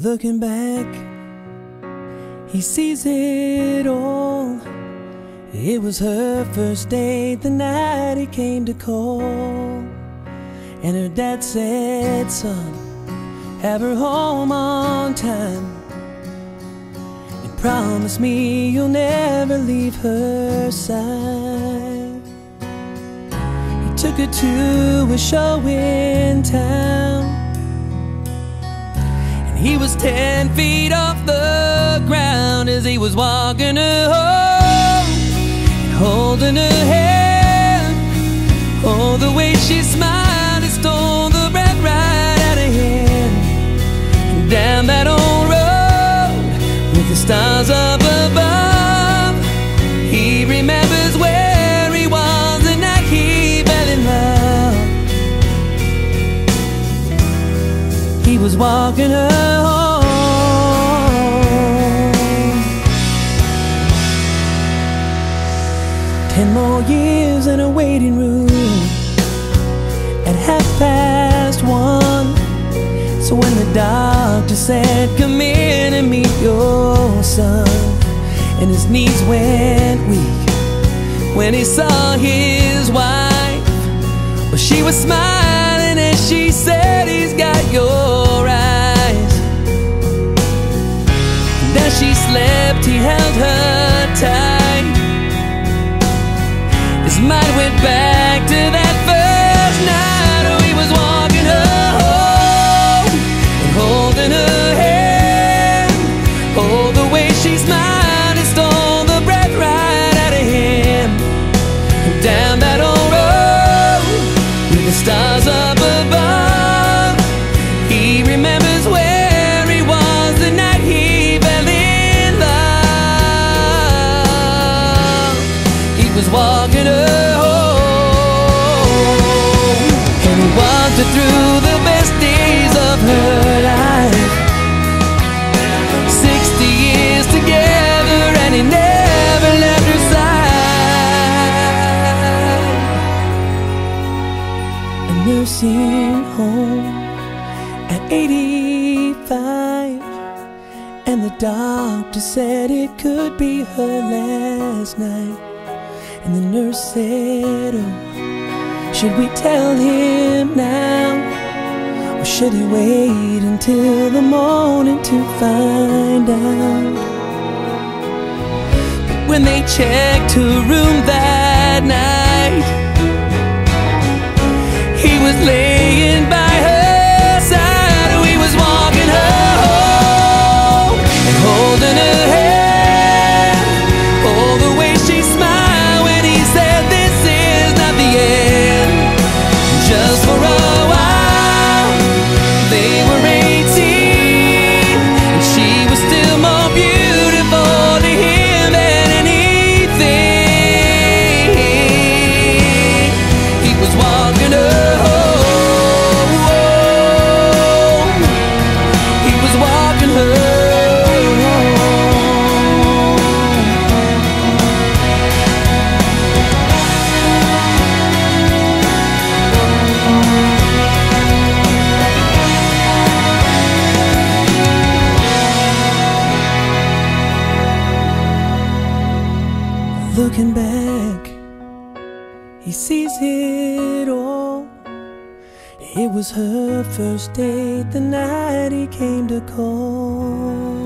Looking back, he sees it all. It was her first date the night he came to call. And her dad said, Son, have her home on time. And promise me you'll never leave her side. He took her to a show in town. He was ten feet off the ground as he was walking home holding her hand. Oh, the way she smiled, it stole the breath right out of him. Down that old road with the stars up above, he remembers where he was the night he fell in love. He was walking her Ten more years in a waiting room at half past one. So when the doctor said, Come in and meet your son, and his knees went weak when he saw his wife. Well, she was smiling as she said, He's got your eyes. And as she slept, he held her mind went back to that first night he was walking her home and holding her hand. Oh, the way she smiled and stole the breath right out of him. Down that old road with the stars up above, he remembers where he was the night he fell in love. He was walking her through the best days of her life. Sixty years together and he never left her side. A nursing home at 85. And the doctor said it could be her last night. And the nurse said, Oh, should we tell him now? Or should he wait until the morning to find out? When they checked her room that night, Looking back, he sees it all. It was her first date the night he came to call.